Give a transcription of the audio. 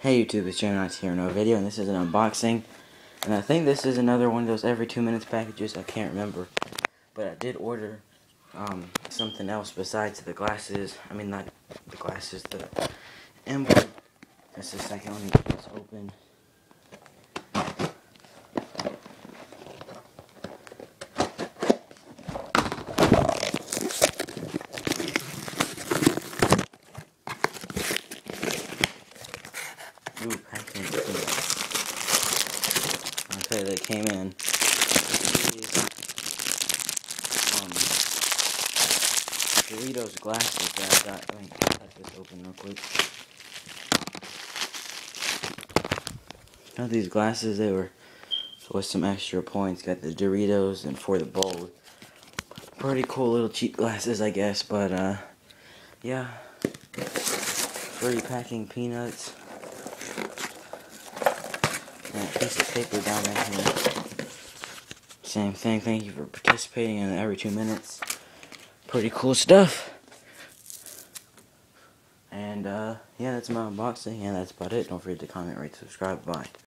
Hey YouTube, it's Jamyn here in a video, and this is an unboxing. And I think this is another one of those every two minutes packages, I can't remember. But I did order um, something else besides the glasses. I mean, not the glasses, the emblem. That's the second one, it's open. Ooh, packing. Okay, they came in. Um, Doritos glasses that I got. Let me cut this open real quick. Got these glasses, they were with some extra points. Got the Doritos and for the bold. Pretty cool little cheap glasses, I guess, but, uh, yeah. Free packing peanuts a piece of paper down in here. Same thing. Thank you for participating in every two minutes. Pretty cool stuff. And uh, yeah, that's my unboxing, and that's about it. Don't forget to comment, rate, subscribe. Bye.